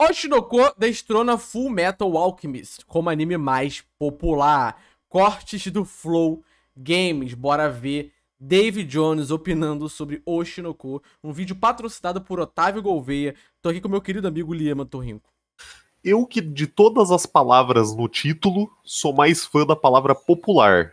Oshinoko destrona Full Metal Alchemist como anime mais popular. Cortes do Flow Games, bora ver. David Jones opinando sobre Oshinoko. Um vídeo patrocinado por Otávio Gouveia. Tô aqui com meu querido amigo Liema Torrinco. Eu que, de todas as palavras no título, sou mais fã da palavra popular.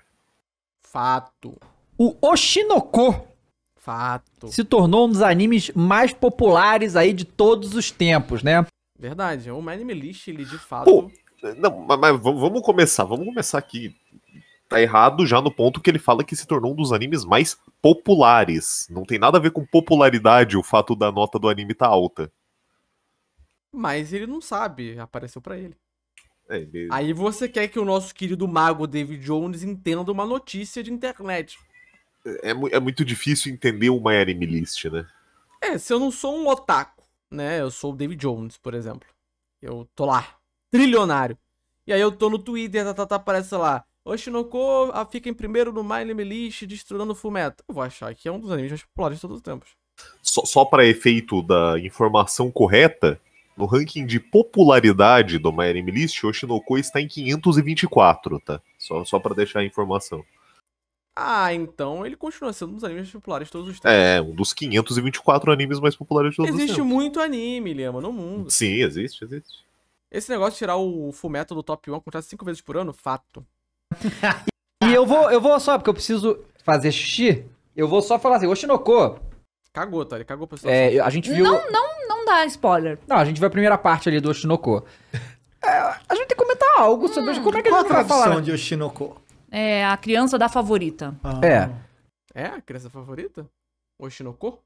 Fato. O Oshinoko Fato. se tornou um dos animes mais populares aí de todos os tempos, né? Verdade. O Anime List, ele de fato. Pô, Não, mas, mas vamos começar, vamos começar aqui. Tá errado já no ponto que ele fala que se tornou um dos animes mais populares. Não tem nada a ver com popularidade o fato da nota do anime tá alta. Mas ele não sabe. Apareceu pra ele. É, ele- Aí você quer que o nosso querido mago David Jones entenda uma notícia de internet. é, mu- é muito difícil entender uma anime list, né? É, se eu não sou um otaku, né? Eu sou o David Jones, por exemplo. Eu tô lá, trilionário. E aí eu tô no Twitter, tá, tá, tá, aparece lá. Oshinoko ah, fica em primeiro no My Anime List, destruindo o Fullmetal. Eu vou achar que é um dos animes mais populares de todos os tempos. Só, só para efeito da informação correta, no ranking de popularidade do My Anime List, Oshinoko está em 524, tá? Só, só para deixar a informação. Ah, então ele continua sendo um dos animes mais populares de todos os tempos. É, um dos 524 animes mais populares de todos os Existe tempos. muito anime, Liama, no mundo. Sim, existe, existe. Esse negócio de tirar o Fullmetal do top 1 acontece cinco vezes por ano, fato. E eu vou, eu vou só, porque eu preciso fazer xixi, eu vou só falar assim, Oshinoko, Cagou, tá? Ele cagou pra é, a gente viu... Não, não, não dá spoiler. Não, a gente viu a primeira parte ali do Oshinoko. É, a gente tem que comentar algo sobre como é que a Qual a gente vai tradução falar. de Oshinoko? É a criança da favorita. Ah. É. É a criança favorita? Oshinoko?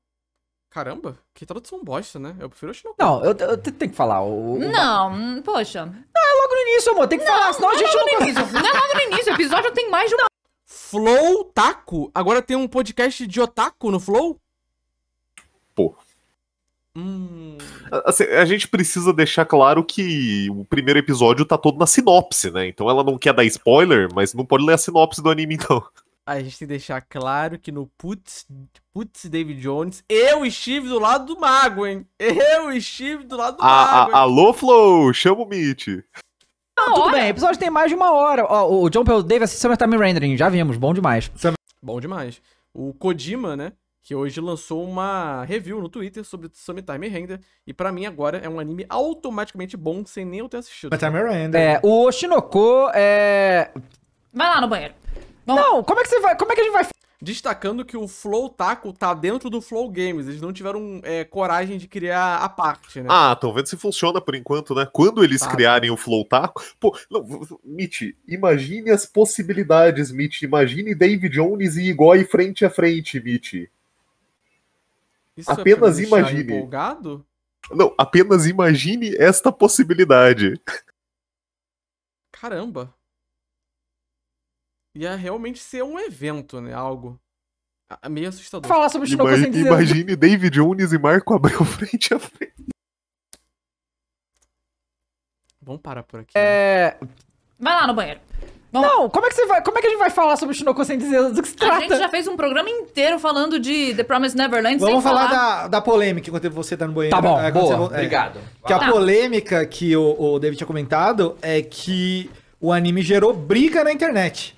Caramba, que tradução bosta, né? Eu prefiro Oshinoko. Não, eu, eu tenho que falar. O, o- Não, hum, poxa. Logo no início, amor, tem que falar, senão a gente não consegue. Não é logo no início, o episódio tem mais de uma. Flow Taco? Agora tem um podcast de otaku no Flow? Pô. Hum. Assim, a gente precisa deixar claro que o primeiro episódio tá todo na sinopse, né? Então ela não quer dar spoiler, mas não pode ler a sinopse do anime, então. A gente tem que deixar claro que no Putz, Putz David Jones, eu estive do lado do mago, hein? Eu estive do lado do A, mago. a, hein? alô, Flow, chama o Meet. Não, tudo bem, o episódio tem mais de uma hora. Ó, o John Pell Dave assiste Summertime Rendering, já vimos, bom demais. Bom demais. O Kojima, né? Que hoje lançou uma review no Twitter sobre Summertime Render. E pra mim agora é um anime automaticamente bom sem nem eu ter assistido. Tá Miranda. É, o Oshinoko é. Vai lá no banheiro. Vamos. Não, como é que você vai. Como é que a gente vai. Destacando que o Flow Taco tá dentro do Flow Games. Eles não tiveram é, coragem de criar a parte, né? Ah, estão vendo se funciona por enquanto, né? Quando eles Tá. criarem o Flow Taco. Pô, não, Meet, imagine as possibilidades, Meet. Imagine David Jones e Igor frente a frente, Meet. Isso apenas é me deixar imagine. empolgado? Não, apenas imagine esta possibilidade. Caramba. Ia realmente ser um evento, né? Algo. Meio assustador. falar sobre o Oshinoko Ima- sem dizer. imagine David Jones e Marco Abreu frente a frente. Vamos parar por aqui. É. Vai lá no banheiro. Vamos. Não, como é que você vai. Como é que a gente vai falar sobre o Oshinoko sem dizer do que se A trata? gente já fez um programa inteiro falando de The Promised Neverland sem Vamos falar falar. da, da polêmica enquanto você tá no banheiro. Tá bom, É, boa, você é. obrigado. Que a Tá. polêmica que o, o David tinha comentado é que o anime gerou briga na internet.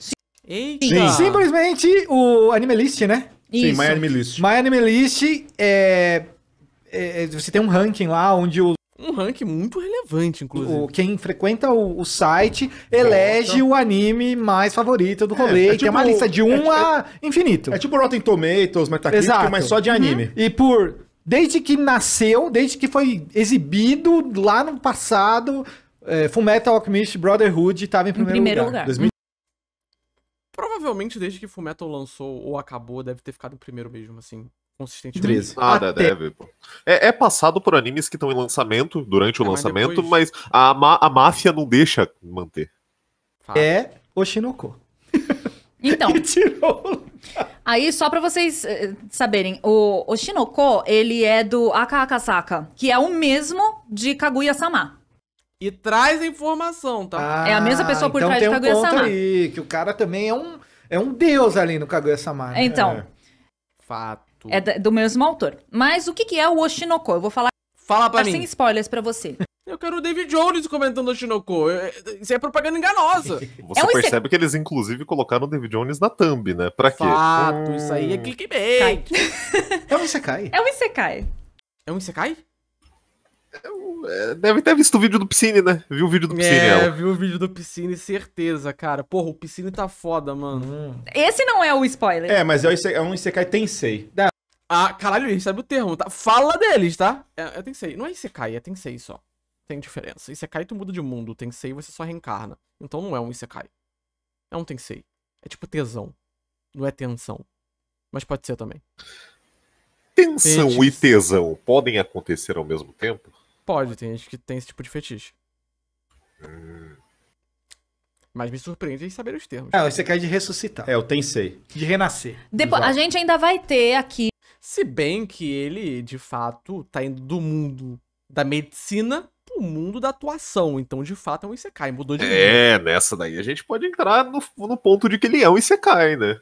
Eita! Sim. Simplesmente o Anime List, né? Isso. Sim, My Anime List. My Anime List é, é- Você tem um ranking lá onde o, Um ranking muito relevante, inclusive. o- quem frequenta o, o site elege o anime mais favorito do rolê. é e tem uma tipo- lista de 1 é- a infinito. É tipo Rotten Tomatoes, Metacritic, Exato. mas só de anime. E por. Desde que nasceu, desde que foi exibido lá no passado, é, Fullmetal Alchemist Brotherhood estava em Em primeiro, primeiro lugar. lugar. 2000 Provavelmente desde que Fullmetal lançou ou acabou, deve ter ficado em primeiro mesmo, assim, consistentemente. 13. Ah, Até- deve, pô. É, é passado por animes que estão em lançamento, durante o É, mas lançamento, depois- mas a, ma- a máfia não deixa manter. É Oshinoko. Então, tirou. aí só pra vocês eh, saberem, o Oshinoko, ele é do Aka Akasaka, que é o mesmo de Kaguya-sama. E traz a informação, tá? É a mesma pessoa por então trás de tem um Kaguya-sama. ponto aí, que o cara também é um, é um deus ali no Kaguya-sama. né? Então, É. Fato. É do mesmo autor. Mas o que que é o Oshinoko? Eu vou falar Fala pra sem mim. spoilers pra você. Eu quero o David Jones comentando o Shinoko. É- Isso é propaganda enganosa. Você É um percebe que eles, inclusive, colocaram o David Jones na thumb, né? Pra quê? Fato, isso aí é Hum. clickbait. É um Isekai. É um Isekai. É um Isekai? É, deve ter visto o vídeo do Piscine, né? Viu o vídeo do Piscine, É, ela. viu o vídeo do Piscine, certeza, cara. Porra, o Piscine tá foda, mano. Hum. Esse não é o spoiler. É, mas é, é um Isekai Tensei. Ah, caralho, ele sabe o termo, tá? Fala deles, tá? É, é Tensei. Não é Isekai, é Tensei só. Tem diferença. Isekai tu muda de mundo, Tensei você só reencarna. Então não é um Isekai. É um Tensei. É tipo tesão. Não é tensão. Mas pode ser também. Tensão Fetiche. e tesão podem acontecer ao mesmo tempo? Pode, tem gente que tem esse tipo de fetiche. Hum. Mas me surpreende em saber os termos. É, o Isekai de ressuscitar. É, o Tensei. De renascer. Depois, a gente ainda vai ter aqui Se bem que ele, de fato, tá indo do mundo da medicina pro mundo da atuação. Então, de fato, é um Isekai. Mudou de mundo. É, nessa daí a gente pode entrar no, no ponto de que ele é um Isekai, né?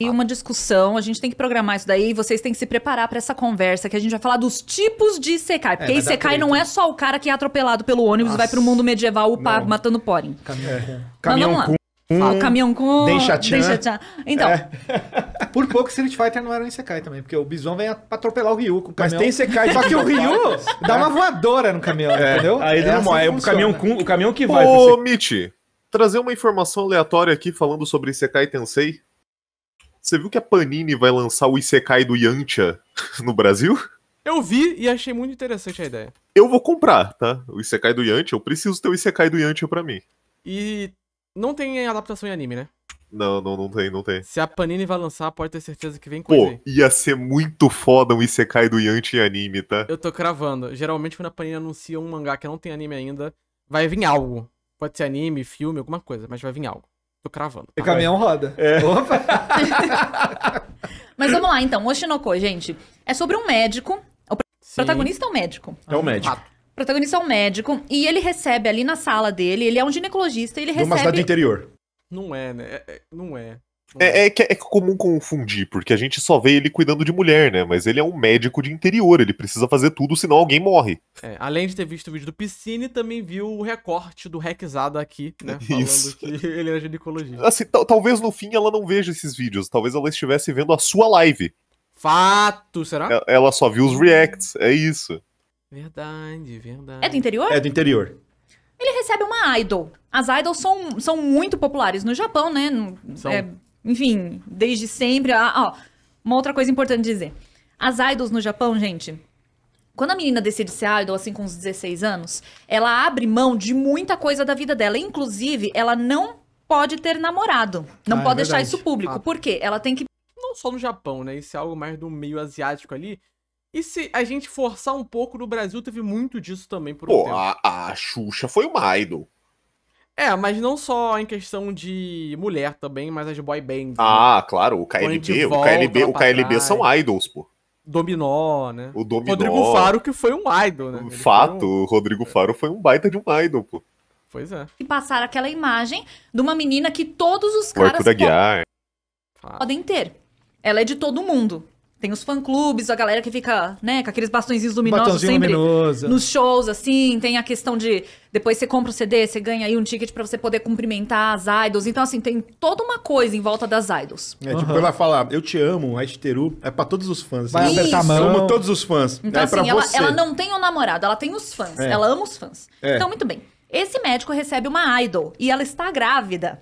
uma discussão, a gente tem que programar isso daí e vocês têm que se preparar pra essa conversa que a gente vai falar dos tipos de Isekai. Porque vai dar Isekai não é só o cara que é atropelado pelo ônibus e vai pro mundo medieval upar matando porin. Caminhão com- Caminhão Fala. O caminhão com... Densha-chan. Densha-chan. Então, É. Por pouco Street Fighter não era um Isekai também, porque o Bison vem atropelar o Ryu com o Mas caminhão. tem Isekai Só que o Ryu dá uma voadora no caminhão, entendeu? Aí ele É não assim morre. É o caminhão, com, o caminhão que vai Ô. Mitch, trazer uma informação aleatória aqui falando sobre Isekai Tensei. Você viu que a Panini vai lançar o Isekai do Yantia no Brasil? Eu vi e achei muito interessante a ideia. Eu vou comprar, tá? O Isekai do Yantia, eu preciso ter o Isekai do Yantia pra mim. E não tem adaptação em anime, né? Não, não, não tem, não tem. Se a Panini vai lançar, pode ter certeza que vem coisa Pô, aí. ia ser muito foda um Isekai do Yantia em anime, tá? Eu tô cravando. Geralmente, quando a Panini anuncia um mangá que não tem anime ainda, vai vir algo. Pode ser anime, filme, alguma coisa, mas vai vir algo. Tô cravando. O caminhão roda. É. Opa! mas vamos lá então. Oshinoko, gente, é sobre um médico. O protagonista é um médico. É o médico. O protagonista é um médico e ele recebe ali na sala dele, ele é um ginecologista, ele De uma cidade do recebe interior. Não é, né? É- é- não é. Não É, é que é comum confundir, porque a gente só vê ele cuidando de mulher, né? Mas ele é um médico de interior, ele precisa fazer tudo, senão alguém morre. É, além de ter visto o vídeo do Piscine, também viu o recorte do Rexada aqui, né? Falando Isso. que ele era ginecologista. Assim, tal- talvez no fim ela não veja esses vídeos, talvez ela estivesse vendo a sua live. Fato, será? E- Ela só viu os reacts, é isso. Verdade, verdade. É do interior? É do interior. Ele recebe uma idol. As idols são, são muito populares no Japão, né? No- São. é, enfim, desde sempre. Ah, ó, uma outra coisa importante dizer. As idols no Japão, gente, quando a menina decide ser idol, assim, com uns 16 anos, ela abre mão de muita coisa da vida dela. Inclusive, ela não pode ter namorado. Não Ah, é pode deixar verdade. isso público. Fato. Por quê? Ela tem que Não só no Japão, né? Isso é algo mais do meio asiático ali. E se a gente forçar um pouco no Brasil, teve muito disso também por um Pô, tempo. a, a Xuxa foi uma idol. É, mas não só em questão de mulher também, mas as boy bands. né? Ah, claro, o KLB, o KLB, o KLB são idols, pô. Dominó, né? O Dominó. Rodrigo Faro, que foi um idol, né? Ele Fato, um- o Rodrigo Faro foi um baita de um idol, pô. Pois é. passar aquela imagem de uma menina que todos os O caras podem ter. Ela é de todo mundo. Tem os fã-clubes, a galera que fica, né, com aqueles bastõezinhos luminosos sempre luminoso. nos shows, assim. Tem a questão de depois você compra o CD, você ganha aí um ticket pra você poder cumprimentar as idols. Então, assim, tem toda uma coisa em volta das idols. É, tipo, Aham. ela fala, eu te amo, a Teru, é pra todos os fãs. Vai assim. apertar a mão. Amo todos os fãs. Então, é pra assim, ela, você. ela não tem um namorado, ela tem os fãs. É. Ela ama os fãs. É. Então, muito bem. Esse médico recebe uma idol e ela está grávida.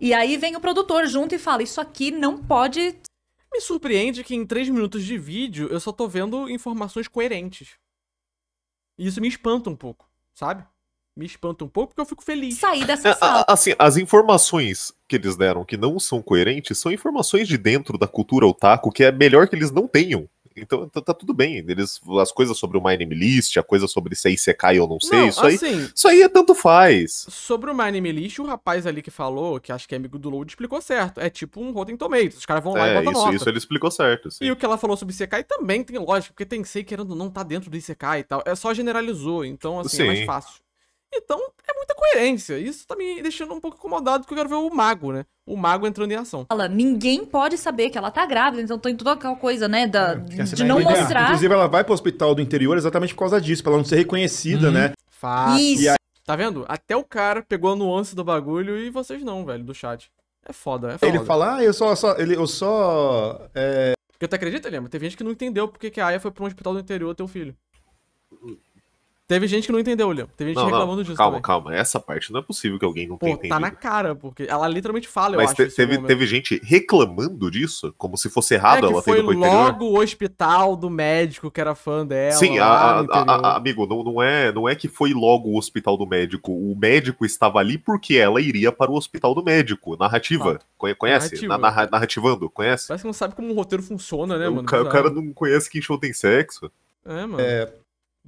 E aí vem o produtor junto e fala: Isso aqui não pode Me surpreende que em 3 minutos de vídeo eu só tô vendo informações coerentes. E isso me espanta um pouco, sabe? Me espanta um pouco porque eu fico feliz. sair dessa É, sala. a- assim, as informações que eles deram que não são coerentes são informações de dentro da cultura otaku que é melhor que eles não tenham. Então tá, tá tudo bem. Eles, as coisas sobre o My Name List, a coisa sobre se é Isekai ou não sei, Não, isso aí. assim, Isso aí é tanto faz. sobre o My Anime List, o rapaz ali que falou, que acho que é amigo do Load, explicou certo. É tipo um Rotten Tomatoes. Os caras vão lá e É, botam isso, nota. isso ele explicou certo. sim. E o que ela falou sobre Isekai também tem lógica, porque tem sei querendo não tá dentro do Isekai e tal. É só generalizou, então assim, é mais Sim. fácil. Então, é muita coerência. Isso tá me deixando um pouco incomodado, porque eu quero ver o mago, né? O mago entrando em ação. Fala, ninguém pode saber que ela tá grávida, então tem toda aquela coisa, né, da, ser de não mostrar. Inclusive, ela vai pro hospital do interior exatamente por causa disso, pra ela não ser reconhecida, né? Fato. Isso. Aí- Tá vendo? Até o cara pegou a nuance do bagulho e vocês não, velho, do chat. É foda, é foda. Ele fala, ah, eu só, só, ele, eu só, é, Porque tu acredita, lembra? Teve gente que não entendeu porque que a Aya foi pra um hospital do interior ter o filho. Teve gente que não entendeu, Leandro. Teve gente Não, reclamando não, disso calma, também. calma. Essa parte não é possível que alguém não tenha Pô, entendido. tá na cara, porque ela literalmente fala, eu Mas acho. te- teve, teve gente reclamando disso, como se fosse É errado que ela ter foi ido pro interior. logo o hospital do médico que era fã dela. Sim, a- a- a- amigo, não, não, é, não é que foi logo o hospital do médico. O médico estava ali porque ela iria para o hospital do médico. Narrativa. Conhe- Conhece? Narrativa. Na- narra- narrativando, conhece? Parece que não sabe como um roteiro funciona, né, o, mano? ca- o cara não conhece que show tem sexo. É, mano.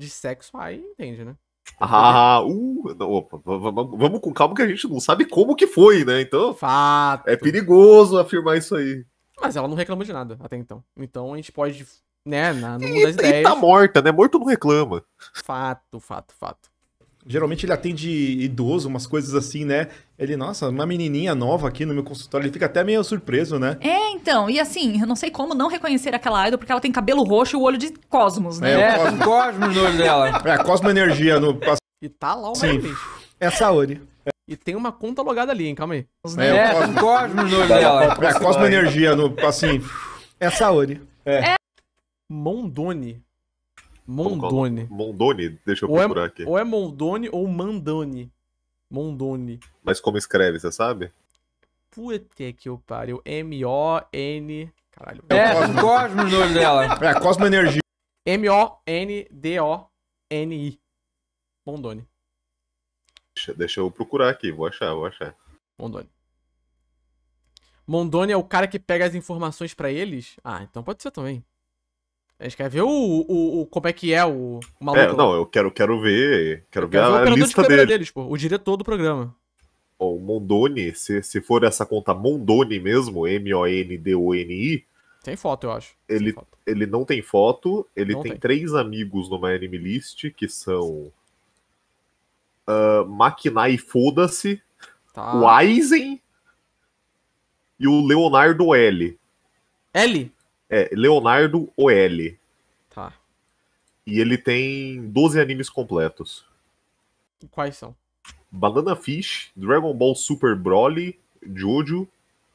De sexo aí entende, né? Ah, uh, não, opa, vamos com calma que a gente não sabe como que foi, né? Então Fato. é perigoso afirmar isso aí. Mas ela não reclamou de nada até então. Então a gente pode, né, na, no mundo E, das e ideias. tá morta, né? Morto não reclama. Fato, fato, fato. Geralmente ele atende idoso, umas coisas assim, né? Ele, nossa, uma menininha nova aqui no meu consultório, ele fica até meio surpreso, né? É, então, e assim, eu não sei como não reconhecer aquela idol, porque ela tem cabelo roxo e o olho de cosmos, né? É, É, o tem cosmos no olho dela. É, a Cosmo Energia no. E tá lá o Sim. É a Saori. E tem uma conta logada ali, hein? Calma aí. É, É, o tem cosmos no olho dela. É, a Cosmo Energia no. Assim. É a Saori. Mondoni. Que é o Mondoni. Mondoni, deixa eu Ou é, procurar aqui. ou é Mondoni ou Mandoni. Mondoni. Mas como escreve, você sabe? Puta que eu pariu. M-O-N. Caralho. É, tem cosmos no olho dela. É, Cosmo Energia. M-O-N-D-O-N-I. Mondoni. Deixa, deixa eu procurar aqui, vou achar, vou achar. Mondoni. Mondoni é o cara que pega as informações pra eles? Ah, então pode ser também. A gente quer ver o, o, o- como é que é o, o maluco. É, lá. não, eu quero, quero ver. Quero ver Quero ver a, de lista câmera dele. deles, pô. O diretor do programa. Ó, o Mondoni, se, se for essa conta Mondoni mesmo, M-O-N-D-O-N-I, Tem foto, eu acho. Ele, foto. ele não tem foto, ele tem, tem. três amigos no My Anime List, que são uh, Maquinai Foda-se, Tá. o Aizen e o Leonardo L. L? É, Leonardo OL. Tá. E ele tem 12 animes completos. Quais são? Banana Fish, Dragon Ball Super Broly, Jojo,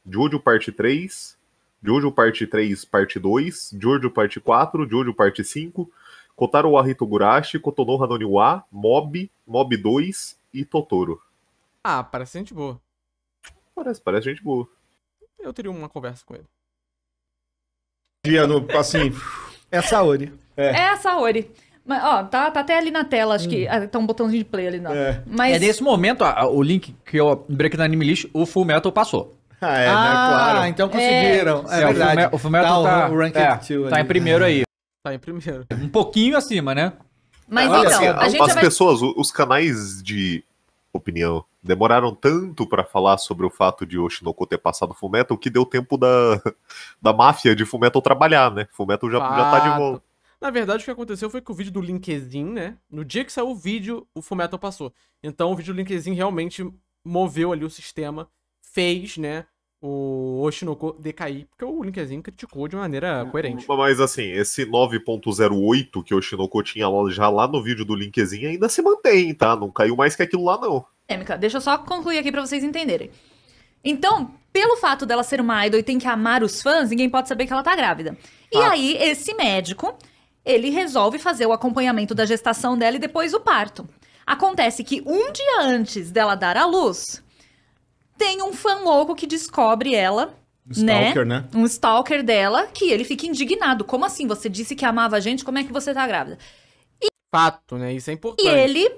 Jojo Parte 3, Jojo Parte 3 Parte 2, Jojo Parte 4, Jojo Parte 5, Kotaro wa Hitogurashi, Kotonoha no Niwa, Mob, Mob 2 e Totoro. Ah, parece gente boa. Parece, parece gente boa. Eu teria uma conversa com ele. No, assim. É a Saori. É a Saori. Mas, ó, tá, tá até ali na tela, acho que. Ah, tá um botãozinho de play ali, não. É. Mas. É nesse momento, a- o link que eu abri aqui na Anime List, o Full Metal passou. Ah, é, ah, né? Claro. então conseguiram. É, É, o verdade. Fullme- o Fullmetal tá, tá, o, Ranked é, 2 tá ali. em primeiro aí. Tá em primeiro. Um pouquinho acima, né? Mas Ah, então, assim, a gente as já vai. pessoas, o- os canais de opinião, demoraram tanto pra falar sobre o fato de Oshinoko ter passado Fullmetal que deu tempo da, da máfia de Fullmetal trabalhar, né? Fullmetal já, já tá de volta. Na verdade, o que aconteceu foi que o vídeo do LinkedIn, né? No dia que saiu o vídeo, o Fullmetal passou. Então o vídeo do LinkedIn realmente moveu ali o sistema, fez, né? O Oshinoko decair, porque o LinkedIn criticou de maneira coerente. Mas assim, esse 9.08 que o Oshinoko tinha já lá no vídeo do Linkzinho ainda se mantém, tá? Não caiu mais que aquilo lá, não. Polêmica. Deixa eu só concluir aqui pra vocês entenderem. Então, pelo fato dela ser uma idol e tem que amar os fãs, ninguém pode saber que ela tá grávida. E Fato. aí, esse médico, ele resolve fazer o acompanhamento da gestação dela e depois o parto. Acontece que um dia antes dela dar à luz, tem um fã louco que descobre ela, Stalker, né? um stalker dela, que ele fica indignado. Como assim? Você disse que amava a gente, como é que você tá grávida? Fato, né? Isso é importante. E ele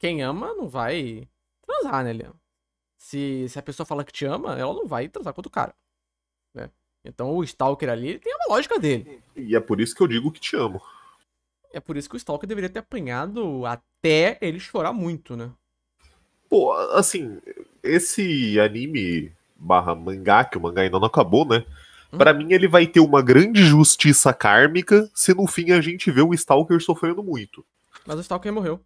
Quem ama não vai transar, né, Leandro? Se, se a pessoa fala que te ama, ela não vai transar com outro cara. Né? Então o Stalker ali tem uma lógica dele. E é por isso que eu digo que te amo. É por isso que o Stalker deveria ter apanhado até ele chorar muito, né? Pô, assim, esse anime barra mangá, que o mangá ainda não acabou, né? Hum. Pra mim ele vai ter uma grande justiça kármica se no fim a gente vê o Stalker sofrendo muito. Mas o Stalker morreu.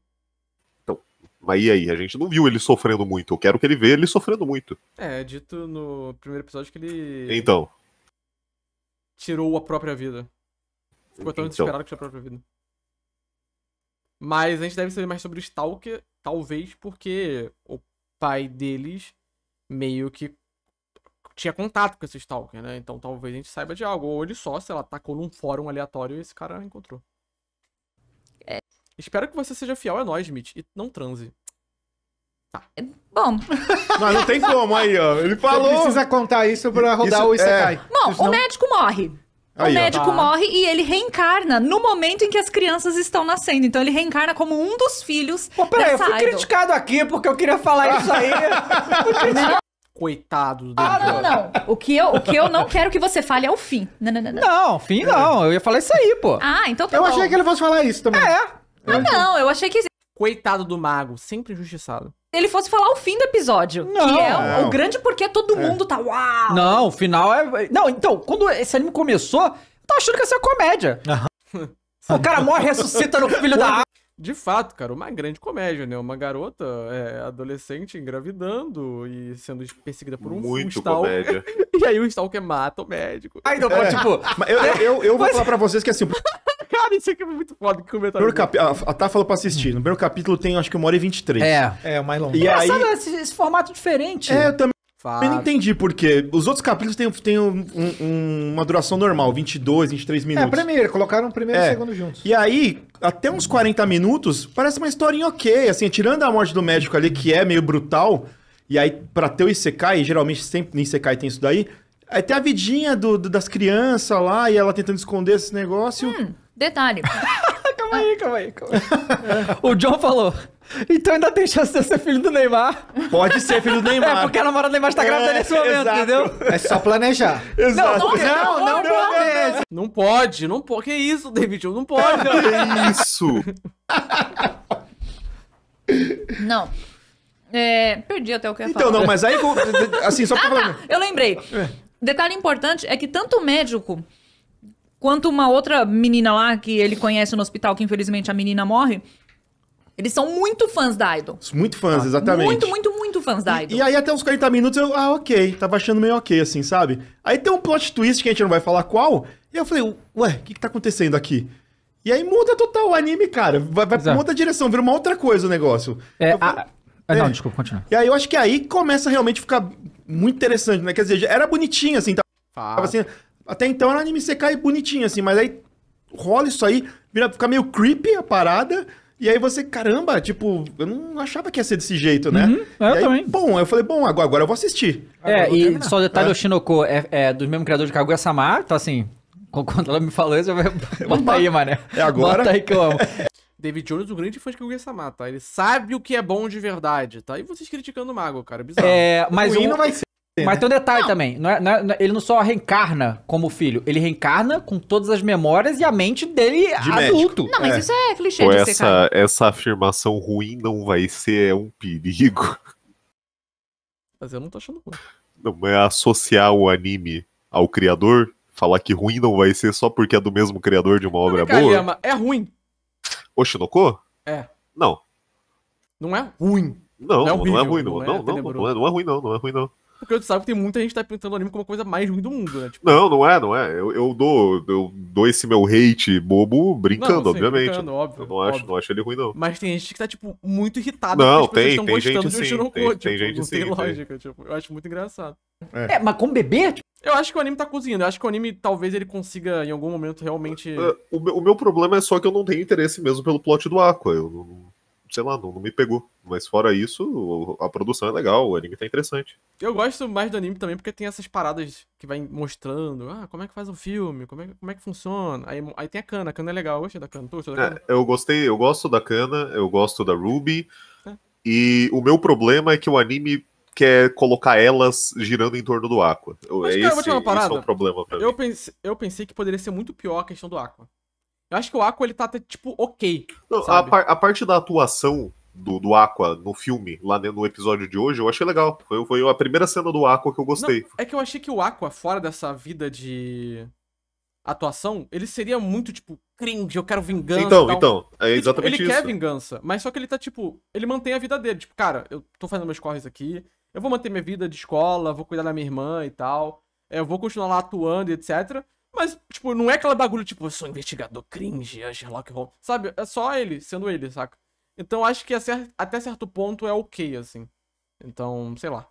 Mas e aí? A gente não viu ele sofrendo muito. Eu quero que ele veja ele sofrendo muito. É, dito no primeiro episódio que ele Então. tirou a própria vida. Ficou tão Então. desesperado que tirou a própria vida. Mas a gente deve saber mais sobre o Stalker, talvez porque o pai deles meio que tinha contato com esse Stalker, né? Então talvez a gente saiba de algo. Ou ele só, sei lá, tacou num fórum aleatório e esse cara encontrou. Espero que você seja fiel a nós, Mitch, e não transe. Bom, Mas não tem como aí, ó. Ele Você falou. precisa contar isso pra rodar Isso- o Isekai. bom, Senão- o médico morre. Aí, o médico Tá. morre e ele reencarna no momento em que as crianças estão nascendo. Então ele reencarna como um dos filhos Pô, peraí, eu fui idol. criticado aqui porque eu queria falar isso aí. Coitado do Ah, não, não. O que, eu, o que eu não quero que você fale é o fim. Não, não, não, não. Não, fim não. Eu ia falar isso aí, pô. Ah, então tá Eu bom. achei que ele fosse falar isso também. É. Ah, não, eu achei que Coitado do mago, sempre injustiçado. ele fosse falar o fim do episódio. Não. que é o, Não. o grande porquê todo mundo tá uau. Não, o final é. Não, então, quando esse anime começou, eu tava achando que ia ser comédia. O cara morre e ressuscita no filho da. De fato, cara, uma grande comédia, né? Uma garota é, adolescente engravidando e sendo perseguida por um, Muito Stalker. comédia. E aí o Stalker mata o médico. Aí não, tipo. Mas eu, eu, eu, eu vou falar pra vocês que assim, Cara, isso aqui é muito foda. Que comentário. primeiro capi... a, a Tá falou pra assistir. No primeiro capítulo tem acho que uma hora e 23. É. É, o mais longo. E aí. Engraçado esse, esse formato diferente. É, eu também Fala. não entendi por quê. Os outros capítulos têm, têm um- um- uma duração normal, 22, 23 É, minutos. primeiro, colocaram o primeiro e É. o segundo juntos. E aí, até uns 40 minutos, parece uma historinha ok. Assim, tirando a morte do médico ali, que é meio brutal. E aí, pra ter o Isekai, geralmente sempre no Isekai tem isso daí. Aí tem a vidinha do, do- das crianças lá, e ela tentando esconder esse negócio. Detalhe. Calma aí, calma aí, calma aí. o John falou. Então ainda tem chance de eu ser filho do Neymar. Pode ser filho do É, Neymar. porque a namorada do Neymar está grávida É, nesse momento, exato. entendeu? É só planejar. Exato. Não, não, não, não, Não pode, não pode. Que isso, David? Não pode. Que isso? Não. É, perdi até o que eu ia Então, falar. não, mas aí, assim, só pra Ah, falar. tá. Eu lembrei. Detalhe importante é que tanto o médico quanto uma outra menina lá que ele conhece no hospital, que infelizmente a menina morre, eles são muito fãs da Idol. Muito fãs, exatamente. Muito, muito, muito fãs da Idol. E aí, até uns 40 minutos, eu, ah, ok, tava achando meio ok, assim, sabe? Aí tem um plot twist que a gente não vai falar qual, e eu falei, ué, o que que tá acontecendo aqui? E aí muda total o anime, cara. Vai, vai Exato. muda a direção, vira uma outra coisa o negócio. É, Eu falei- a- ah, Não, É. desculpa, continua. E aí eu acho que aí começa a realmente ficar muito interessante, né? Quer dizer, era bonitinho, assim, tava Fala. assim. Até então era um anime CK bonitinho, assim, mas aí rola isso aí, vira, fica meio creepy a parada. E aí você, caramba, tipo, eu não achava que ia ser desse jeito, né? Uhum, eu E aí, também. Bom, eu falei, bom, agora, agora eu vou assistir. É, vou e terminar. só o detalhe, É. o Shinoko é, é do mesmo criador de Kaguya-sama, então assim, qu- quando ela me falou isso, eu falei, bota aí, mané. É agora? Bota aí que eu amo. David Jones, um grande fã de Kaguya-sama, tá? Ele sabe o que é bom de verdade, tá? E vocês criticando o mago, cara. Bizarro. É, mas, Ruim um- não vai ser. Mas tem um detalhe também, não é- não é- não é- ele não só reencarna como filho, ele reencarna com todas as memórias e a mente dele De adulto. Não, mas É. isso é clichê Pô, de ser essa, essa afirmação ruim não vai ser é um perigo. Mas eu não tô achando ruim. Não é associar o anime ao criador, falar que ruim não vai ser só porque é do mesmo criador de uma obra boa. É ruim. Oshinoko? É. Não. Não é ruim. Não, Não é não é, horrível, ruim, não. não é Não, não, não, não é, não é ruim, não, não é ruim, não. Porque tu sabe que tem muita gente que tá pintando o anime como a coisa mais ruim do mundo, né? Tipo, Não, não é, não é. Eu, eu dou, eu dou esse meu hate bobo brincando, não, sim, obviamente. brincando, óbvio, eu não acho, óbvio. não acho ele ruim, não. Mas tem gente que tá, tipo, muito irritada Não, porque as pessoas tem, estão tem gostando gente de sim, tem- tipo, tem gente não sim, tem tem. lógica, tipo, eu acho muito engraçado. É, mas com bebê, tipo, Eu acho que o anime tá cozinhando, eu acho que o anime talvez ele consiga em algum momento realmente... É, O meu, o meu problema é só que eu não tenho interesse mesmo pelo plot do Aqua. Eu não, sei lá, não, não me pegou. Mas fora isso, a produção é legal, o anime tá interessante. Eu gosto mais do anime também porque tem essas paradas que vai mostrando, ah, como é que faz um filme, como é, que- como é que funciona. Aí, aí tem a Kana, a Kana é legal, eu gostei da tu gostou da Kana? É, eu gostei, eu gosto da Kana, eu gosto da Ruby. É. E o meu problema é que o anime quer colocar elas girando em torno do Aqua. Eu, Mas, é cara, eu vou esse, te falar uma esse é parada. o problema pra Eu mim. pensei, eu pensei que poderia ser muito pior a questão do Aqua. Eu acho que o Aqua ele tá até, tipo, ok. Não, a, par- a parte da atuação do, do Aqua no filme, lá no episódio de hoje, eu achei legal. Foi, foi a primeira cena do Aqua que eu gostei. Não, é que eu achei que o Aqua, fora dessa vida de atuação, ele seria muito, tipo, cringe, eu quero vingança. Então, então, é Porque, tipo, exatamente ele isso. quer vingança, mas só que ele tá, tipo, ele mantém a vida dele. Tipo, cara, eu tô fazendo meus corres aqui, eu vou manter minha vida de escola, vou cuidar da minha irmã e tal, é, eu vou continuar lá atuando e etc. Mas, tipo, não é aquela bagulho, tipo, eu sou investigador cringe, é Sherlock Holmes. Sabe? É só ele, sendo ele, saca? Então acho que até certo ponto é ok, assim. Então, sei lá.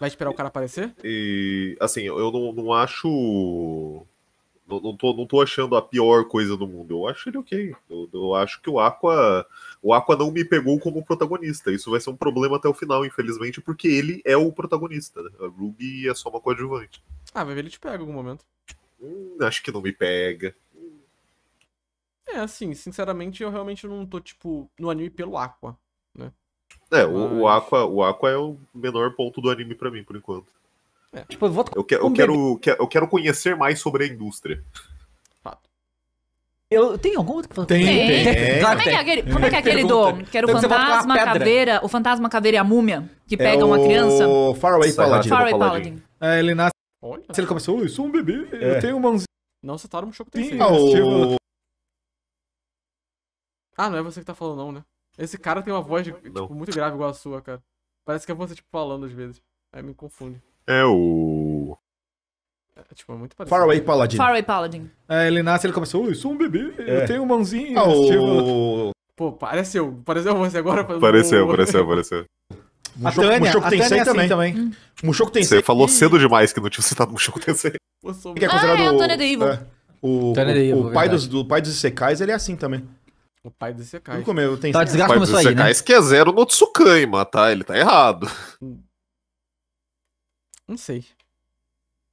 Vai esperar o cara aparecer? E, assim, eu não, não acho. Não, não, tô, não tô achando a pior coisa do mundo. Eu acho ele ok. Eu, eu acho que o Aqua. O Aqua não me pegou como protagonista. Isso vai ser um problema até o final, infelizmente, porque ele é o protagonista. né? A Ruby é só uma coadjuvante. Ah, vai ver, ele te pega em algum momento. Hum, acho que não me pega. É, assim, sinceramente, eu realmente não tô, tipo, no anime pelo Aqua. É, o, o, Mas- Aqua, o Aqua é o menor ponto do anime pra mim, por enquanto. Tipo, eu vou Eu, que- eu Um quero, que- eu quero conhecer mais sobre a indústria. Fato. Eu tenho algum outro que Tem, Tem. tem. Claro Como é que é tem. aquele, como é que é aquele do. Que era o Então fantasma, caveira. O fantasma, a caveira e a múmia. Que pega é uma criança. O Faraway Paladin. Faraway Paladin. É, ele nasce, Olha. ele começou, eu sou um bebê, É. eu tenho um mãozinho. Não, você tá no Choco Tensei. Ah, Tipo- o... Ah, não é você que tá falando, não, né? Esse cara tem uma voz tipo, muito grave igual a sua, cara. Parece que é você, tipo, falando às vezes. Aí me confunde. É o. É, tipo, é muito parecido. Faraway Paladin. Faraway Paladin. É, ele nasce, ele começou, eu sou um bebê, É. eu tenho um mãozinho. Ah, tipo, o... Pô, pareceu. Pareceu você agora? fazendo Apareceu, apareceu, Mushoku, Tânia, Mushoku a Tensei Tânia é assim também. também. Mushoku Tensei Você falou cedo demais que não tinha citado Choco Tensei. Pô, sou- que é Ah, considerado é o o- Tânia the Evil. é, o, Tânia the o- Evil, o pai verdade. dos, do pai dos Isekais, ele é assim também. O pai do Sekai. Tudo comeu, tem Tá, o desgaste Pai começou dos aí, né? Isekais que é zero no Tsukaima, tá? Ele tá errado. Não sei.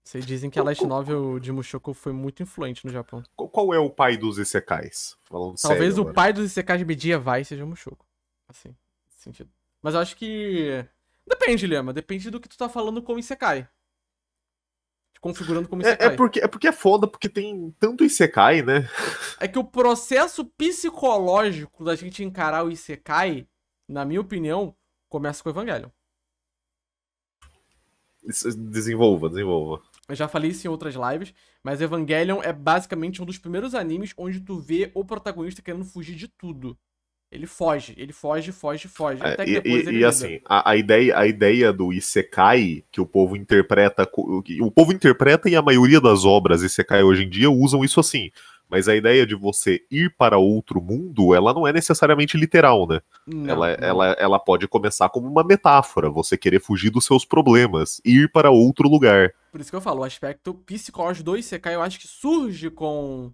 Sei, dizem que a Last Novel de Mushoku foi muito influente no Japão. Qual- é o pai dos Isekais? Falando Talvez sério o pai dos Isekais medievais seja o Mushoku. Assim, nesse sentido. Mas eu acho que... Depende, Lema. Depende do que tu tá falando como Isekai. Configurando como É, Isekai. é porque, é porque é foda, porque tem tanto Isekai, né? É que o processo psicológico da gente encarar o Isekai, na minha opinião, começa com o Evangelion. Desenvolva, desenvolva. Eu já falei isso em outras lives, mas Evangelion é basicamente um dos primeiros animes onde tu vê o protagonista querendo fugir de tudo. Ele foge, ele foge, foge, foge. É, até que e depois e- ele e assim, a, a ideia, a ideia do Isekai, que o povo interpreta. O povo interpreta e a maioria das obras Isekai hoje em dia usam isso assim. Mas a ideia de você ir para outro mundo, ela não é necessariamente literal, né? Não, ela, não. ela, ela pode começar como uma metáfora, você querer fugir dos seus problemas, ir para outro lugar. Por isso que eu falo, o aspecto psicológico do Isekai eu acho que surge com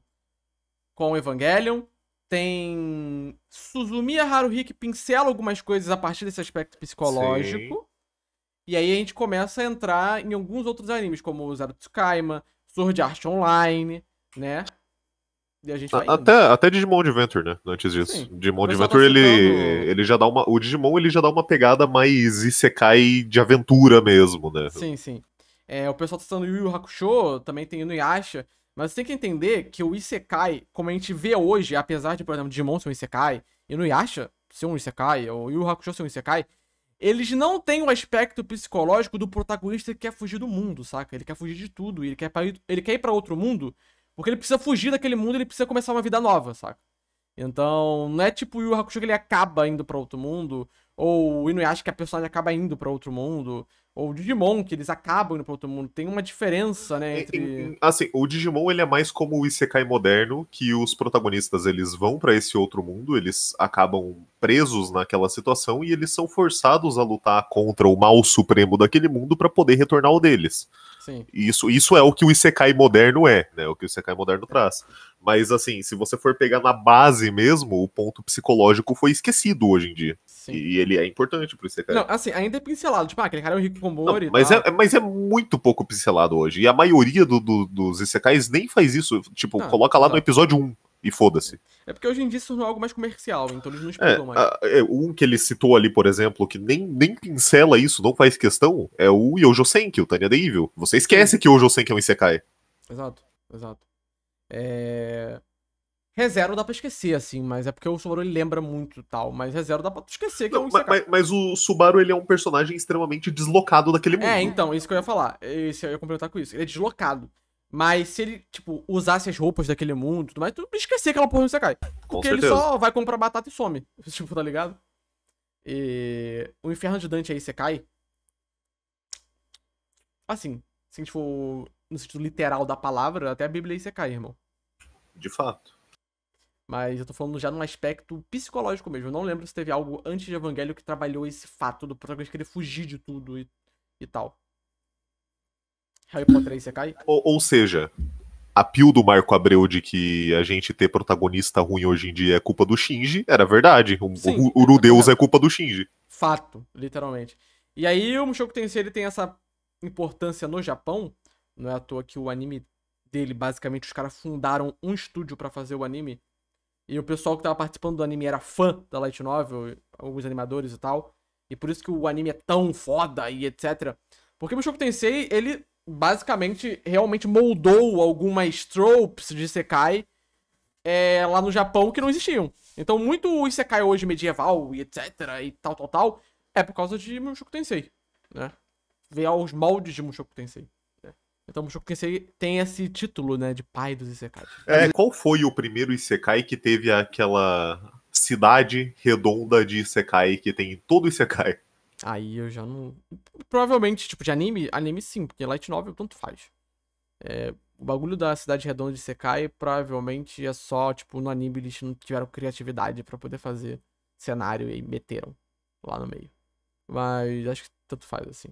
com Evangelion. Tem Suzumiya Haruhi que pincela algumas coisas a partir desse aspecto psicológico. E aí a gente começa a entrar em alguns outros animes, como Zero Tsukaima, Sword Art Online, né? E a gente A-. Até, até Digimon Adventure, né? Antes disso. Sim. Digimon Adventure, ele, ele já dá uma. O Digimon ele já dá uma pegada mais Isekai de aventura mesmo, né? Sim, sim. É, o pessoal tá citando Yu Yu Hakusho, também tem Inuyasha, mas você tem que entender que o Isekai, como a gente vê hoje, apesar de, por exemplo, Digimon ser um Isekai, Inuyasha ser um Isekai, ou Yu Yu Hakusho ser um Isekai, eles não têm o aspecto psicológico do protagonista que quer fugir do mundo, saca? Ele quer fugir de tudo, ele quer, pra ir- ele quer ir pra outro mundo, porque ele precisa fugir daquele mundo, ele precisa começar uma vida nova, saca? Então, não é tipo o Yu Hakusho que ele acaba indo pra outro mundo, ou o Inuyasha que a personagem acaba indo pra outro mundo, ou o Digimon que eles acabam indo pra outro mundo. Tem uma diferença, né, Em- entre... Assim, o Digimon ele é mais como o Isekai moderno, que os protagonistas eles vão pra esse outro mundo, eles acabam presos naquela situação e eles são forçados a lutar contra o mal supremo daquele mundo pra poder retornar ao deles. Sim. Isso, isso é o que o Isekai moderno é, né? O que o Isekai moderno traz. Mas assim, se você for pegar na base mesmo, o ponto psicológico foi esquecido hoje em dia. Sim. E ele é importante pro Isekai. Não, assim, ainda é pincelado. Tipo, ah, aquele cara é o Rico Não, Komori e mas, tal. é, mas é muito pouco pincelado hoje. E a maioria do- do- dos Isekais nem faz isso. Tipo, Não, coloca lá no episódio 1 e foda-se. É porque hoje em dia isso não é algo mais comercial, então eles não É, explicam mais. a- é, um que ele citou ali, por exemplo, que nem, nem pincela isso, não faz questão, é o Yojo Senki, o Tanya the Evil. Você esquece que o Yojo Senki é um Isekai. Exato, exato. É... ReZero dá pra esquecer, assim, mas é porque o Subaru ele lembra muito e tal. Mas ReZero dá pra esquecer que é um Não, ma- Isekai. mas, mas o Subaru, ele é um personagem extremamente deslocado daquele mundo. É, então, isso que eu ia falar. Isso, eu ia complementar com isso. Ele é deslocado. Mas se ele, tipo, usasse as roupas daquele mundo, e tudo mais, tu esquecer aquela porra do. Com Porque ele só vai comprar batata e some. Tipo, tá ligado? E o Inferno de Dante aí, Isekai. Assim, se a gente for no sentido literal da palavra, até a Bíblia é Isekai, irmão. De fato. Mas eu tô falando já num aspecto psicológico mesmo. Eu não lembro se teve algo antes de Evangelho que trabalhou esse fato do protagonista querer fugir de tudo e, e tal. Harry Potter é? Ou, ou seja, a pio do Marco Abreu de que a gente ter protagonista ruim hoje em dia é culpa do Shinji, era verdade. O, Sim, o Urudeus é culpa do Shinji. Fato, literalmente. E aí o Mushoku Tensei ele tem essa importância no Japão. Não é à toa que o anime dele, basicamente, os caras fundaram um estúdio pra fazer o anime. E o pessoal que tava participando do anime era fã da Light Novel, alguns animadores e tal. E por isso que o anime é tão foda e etc. Porque o Mushoku Tensei, ele basicamente realmente moldou algumas tropes de Isekai é, lá no Japão que não existiam. Então, muito Isekai hoje medieval e etc. e tal, tal, tal, é por causa de Mushoku Tensei, né? Veio aos moldes de Mushoku Tensei. né? Então, Mushoku Tensei tem esse título, né, de pai dos Isekais. É, qual foi o primeiro Isekai que teve aquela cidade redonda de Isekai que tem em todo Isekai? Aí eu já não. Provavelmente, tipo, de anime, anime sim, porque Light Novel tanto faz. É, o bagulho da Cidade Redonda de Sekai provavelmente é só, tipo, no anime eles não tiveram criatividade pra poder fazer cenário e meteram lá no meio. Mas acho que tanto faz assim.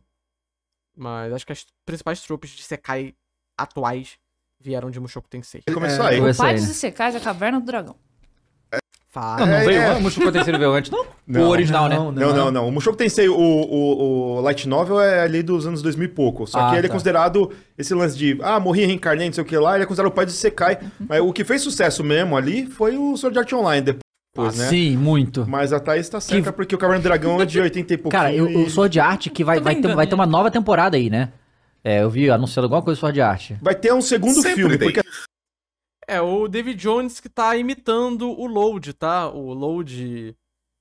Mas acho que as principais tropes de Sekai atuais vieram de Mushoku Tensei. Começou É, aí. Começou Pai aí, dos né? Isekais é a Caverna do Dragão. Faz. Não, não É, veio é. O Mushoku Tensei veio antes, não? Não. o original, né? Não, não, não. O Mushoku Tensei, o, o, o Light Novel é ali dos anos 2000 e pouco. Só Ah, que ele é tá. considerado esse lance de, ah, morri, reencarnei, não sei o que lá. Ele é considerado o pai de Sekai. Mas o que fez sucesso mesmo ali foi o Sword Art Online depois, né? Sim, muito. Mas a Thaís tá certa, porque o Caverna do Dragão é de 80 e pouquinho. Cara, eu, e sou de arte que vai, vai, ter, vai ter né? uma nova temporada aí, né? É, eu vi anunciando alguma coisa só de arte. Vai ter um segundo Sempre filme, tem. porque É, o David Jones que tá imitando o Load, tá? O Load,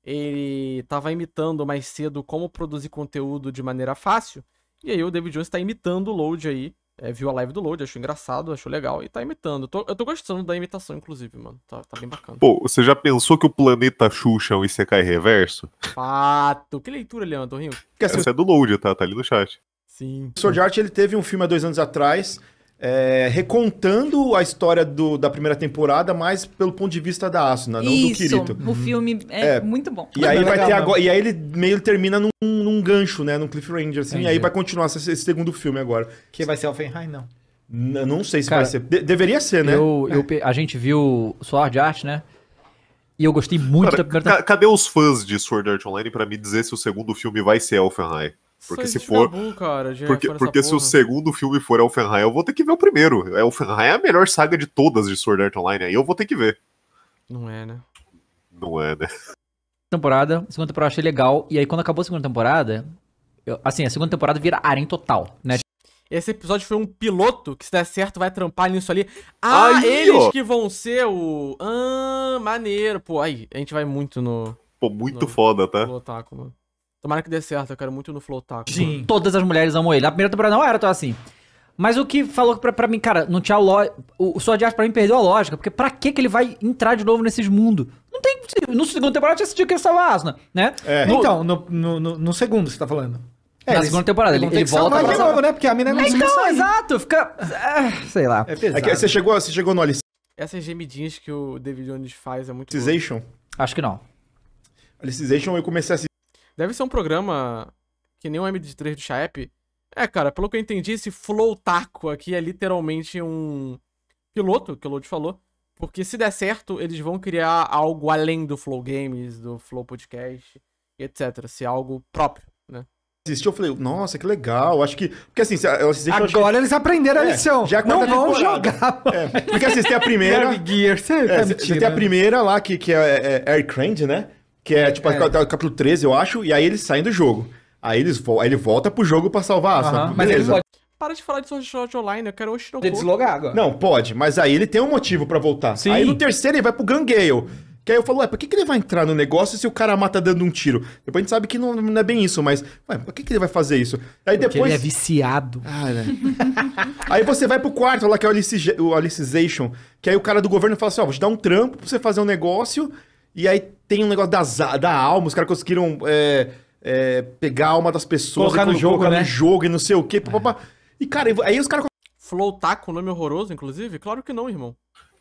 ele tava imitando mais cedo como produzir conteúdo de maneira fácil. E aí o David Jones tá imitando o Load aí. É, viu a live do Load, achou engraçado, achou legal e tá imitando. Eu tô, eu tô gostando da imitação, inclusive, mano. Tá, tá bem bacana. Pô, você já pensou que o planeta Xuxa é um Isekai reverso? Fato. Que leitura, Leandro, Rio? Essa é do Load, tá? Tá ali no chat. Sim. o Sword Art ele teve um filme há dois anos atrás, é, recontando a história do- da primeira temporada, mas pelo ponto de vista da Asuna, não do Isso, Kirito. o filme é, É. muito bom. E aí vai legal ter agora. E aí ele meio termina num, num gancho, né? Num cliffhanger, assim. E aí Entendi. vai continuar esse, esse segundo filme agora. Que vai ser Offenheim, não. N- não sei se Cara, vai ser. De- deveria ser, né? Eu, eu a gente viu Sword Art, né? E eu gostei muito Cara, da primeira temporada. cadê os fãs de Sword Art Online pra me dizer se o segundo filme vai ser Elfenheim? Porque Só se for- Gabu, cara, Porque, porque se o segundo filme for Elfenheim, eu vou ter que ver o primeiro. Elfenheim é a melhor saga de todas de Sword Art Online, aí eu vou ter que ver. Não é, né? Não é, né? temporada. A segunda temporada eu achei legal. E aí, quando acabou a segunda temporada. eu- assim, a segunda temporada vira arém total, né? Esse episódio foi um piloto que, se der certo, vai trampar nisso ali. Ah, Aí, eles ó. que vão ser o. Ah, maneiro. Pô, aí, a gente vai muito no Pô, muito Não. foda, tá? Flow Taco, mano. Tomara que dê certo, eu quero muito no Flow Taco. Sim. Todas as mulheres amam ele. A primeira temporada não era tão assim. Mas o que falou pra, pra mim, cara, não tinha lo... O, o Sword Art pra mim perdeu a lógica. Porque pra que que ele vai entrar de novo nesses mundos? Não tem. No segundo temporada tinha sentido que ele salvar a Asuna, né? É. No- Então, no, no, no- no segundo você tá falando. Na eles- segunda temporada, ele- ele volta pra de novo, né? Porque a mina não consegue Então, sair. exato, fica. é, sei lá. É É que você chegou, você chegou no Essas gemidinhas que o David Jones faz é muito. Alicization. Acho que não. Alicization eu comecei a assistir. Deve ser um programa que nem o MD3 do Chaep. É, cara, pelo que eu entendi, esse Flow Taco aqui é literalmente um piloto, que o Lodi falou. Porque se der certo, eles vão criar algo além do Flow Games, do Flow Podcast, e etc. Ser algo próprio, né? eu falei, nossa, que legal. Acho que. Porque assim, se que- Agora eles aprenderam a É, lição. já é não vão temporada. jogar. É, porque assim, você tem a primeira. Gear, você É, tá você tem a né? primeira lá, que, que é, é Air Crand, né? Que é tipo É. a- a- capítulo 13, eu acho, e aí eles saem do jogo. Aí, eles aí ele volta pro jogo pra salvar a Asuna. Mas ele pode Para de falar de Sword Art Online, eu quero Oshinoko. deslogar agora. Não, pode, mas aí ele tem um motivo pra voltar. Sim. Aí no terceiro ele vai pro Gangale, Que aí eu falo, ué, por que, que ele vai entrar no negócio se o cara mata dando um tiro? Depois a gente sabe que não, não é bem isso, mas, ué, por que, que ele vai fazer isso? Aí Porque depois. ele é viciado. Ah, né? aí você vai pro quarto lá, que é o, o Alicization, que aí o cara do governo fala assim, ó, vou te dar um trampo pra você fazer um negócio, e aí tem um negócio das, da alma, os caras conseguiram é, é, pegar a alma das pessoas, Colocar e no jogo, colocar né? no jogo e não sei o quê, papapá. E, cara, aí os caras Flow Taco, nome horroroso, inclusive? Claro que não, irmão.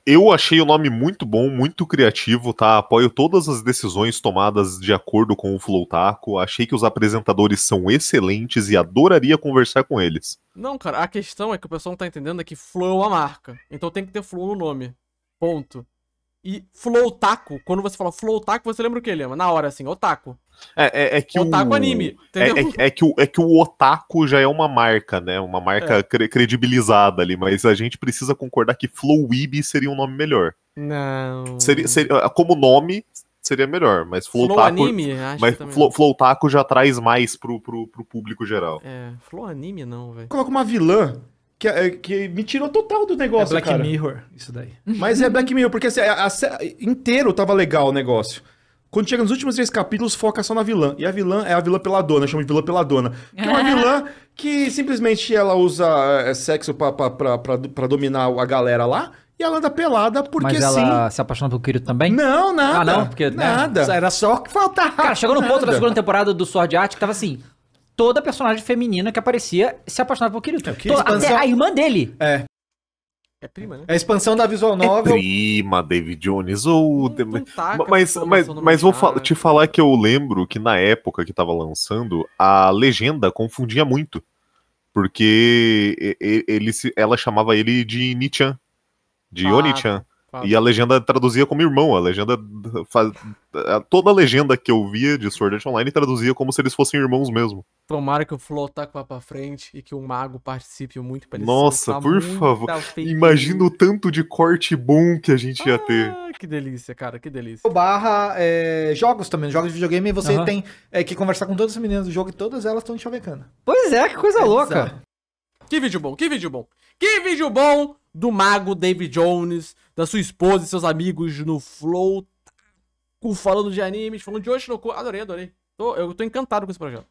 Eu achei o nome muito bom, muito criativo, tá? Apoio todas as decisões tomadas de acordo com o Flow Taco. Achei que os apresentadores são excelentes e adoraria conversar com eles. Não, cara, a questão é que o pessoal não tá entendendo é que Flow é uma marca. Então tem que ter Flow no nome. Ponto. E Flow Taco, quando você fala Flow Taco, você lembra o que, Lema? Na hora, assim, Otaku. É, é, é que Otaku o... anime, É, entendeu? é- é que o, é que o Otaku já é uma marca, né? Uma marca É. cre- credibilizada ali, mas a gente precisa concordar que Flow Weeb seria um nome melhor. Não. Seria, seria- como nome, seria melhor, mas Flow, Flow Taco. Anime? Acho Mas Flow. Flow Taco já traz mais pro, pro, pro público geral. É, Flow Anime não, velho. colocam uma vilã que, é- que me tirou total do É negócio, Black cara. Mirror, isso daí. Mas é Black Mirror, porque assim, a, a, inteiro tava legal o negócio. Quando chega nos últimos três capítulos, foca só na vilã. E a vilã é a vilã peladona, chama de vilã peladona. Que é uma vilã que simplesmente ela usa é, sexo pra, pra, pra, pra, pra dominar a galera lá. E ela anda pelada porque Mas sim. ela se apaixona pelo Kirito também? Não, nada. Ah, não? Porque, né? Nada. Era só o que faltava. Cara, chegou no ponto da Nada. segunda temporada do Sword Art que tava assim. Toda personagem feminina que aparecia se apaixonava pelo Kirito. que Toda- expansão- Até a irmã dele. É prima, né? É a expansão da visual É novel. prima, David Jones, ou. Não- não mas, mas, mas vou te falar que eu lembro que na época que tava lançando, a legenda confundia muito. Porque ele, se- ela chamava ele de Nichan. De Ah, Oni-chan. E a legenda traduzia como irmão. A legenda. fa- Toda a legenda que eu via de Sword Art Online traduzia como se eles fossem irmãos mesmo. Tomara que o Flow Taco vá pra frente e que o Mago participe muito pra ele Nossa, soltar por favor. Imagina o tanto de corte bom que a gente ia ter. Ah, que delícia, cara, que delícia. Barra é, jogos também, jogos de videogame, e você tem é, que conversar com todas as meninas do jogo e todas elas estão chavecando. Pois é, que coisa louca. Que vídeo bom, que vídeo bom. Que vídeo bom do mago David Jones, da sua esposa e seus amigos no Flow, falando de animes, falando de Oshinoko. Adorei, adorei. Tô- eu tô encantado com esse projeto.